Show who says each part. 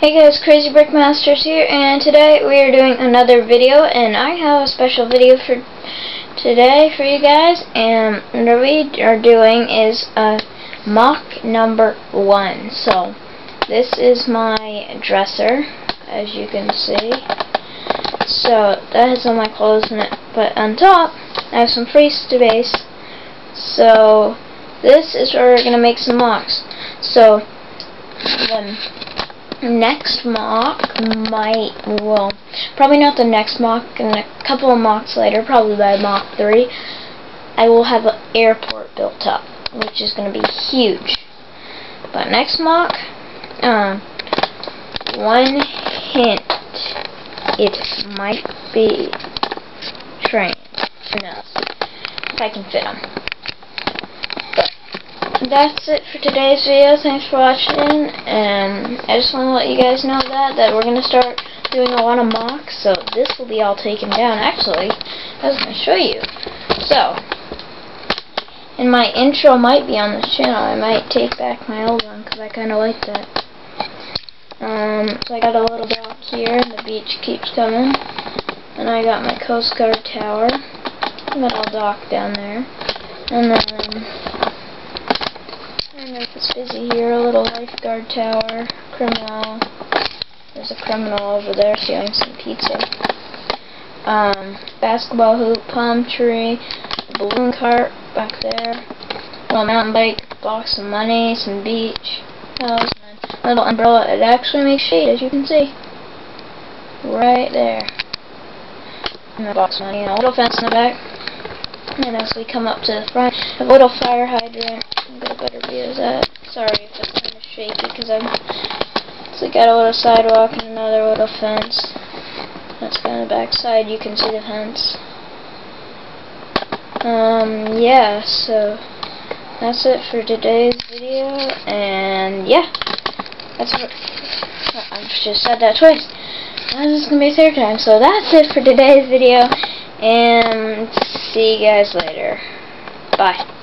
Speaker 1: Hey guys, Crazy BrickMasters here, and today we are doing another video, and I have a special video for today for you guys, and what we are doing is a MOC number one. So, this is my dresser, as you can see. So, that has all my clothes in it, but on top, I have some free space. So, this is where we're going to make some MOCs. So, then next MOC might, well, probably not the next MOC, and a couple of MOCs later, probably by MOC 3, I will have an airport built up, which is going to be huge. But next MOC, um, one hint, it might be train. Who knows? If I can fit them that's it for today's video. Thanks for watching, and I just want to let you guys know that that we're going to start doing a lot of MOCs, so this will be all taken down. Actually, I was going to show you. So, and my intro might be on this channel. I might take back my old one, because I kind of like that. Um, so I got a little dock here, and the beach keeps coming. And I got my Coast Guard tower, little dock down there. And then, know if it's busy here. A little lifeguard tower, criminal. There's a criminal over there stealing some pizza. Um, basketball hoop, palm tree, balloon cart back there. Little mountain bike, box of money, some beach house, little umbrella. It actually makes shade, as you can see. Right there. And the box of money, and a little fence in the back. And as we come up to the front, a little fire hydrant get a better view of that. Sorry if it's kind of shaky because I'm. So got a little sidewalk and another little fence. That's kind of the back side. You can see the fence. Um, yeah, so that's it for today's video, and yeah, that's what, I just said that twice. This is going to be a third time, so that's it for today's video, and see you guys later. Bye.